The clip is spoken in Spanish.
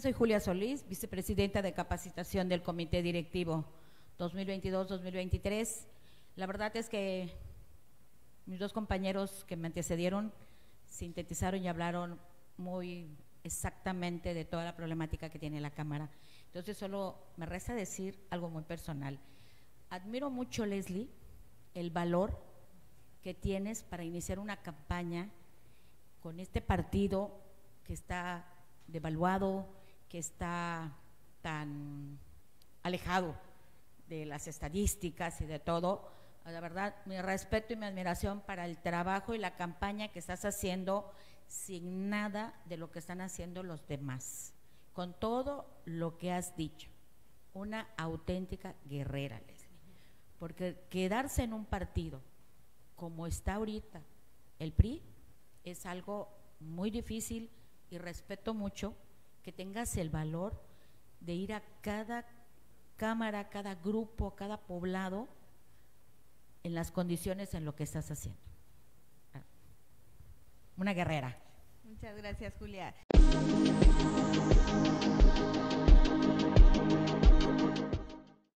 soy Julia Solís, vicepresidenta de capacitación del Comité Directivo 2022-2023. La verdad es que mis dos compañeros que me antecedieron sintetizaron y hablaron muy exactamente de toda la problemática que tiene la Cámara. Entonces solo me resta decir algo muy personal. Admiro mucho, Leslie, el valor que tienes para iniciar una campaña con este partido que está devaluado, que está tan alejado de las estadísticas y de todo. La verdad, mi respeto y mi admiración para el trabajo y la campaña que estás haciendo sin nada de lo que están haciendo los demás, con todo lo que has dicho. Una auténtica guerrera, Leslie. Porque quedarse en un partido como está ahorita el PRI es algo muy difícil y respeto mucho que tengas el valor de ir a cada cámara, cada grupo, cada poblado en las condiciones en lo que estás haciendo. Una guerrera. Muchas gracias, Julia.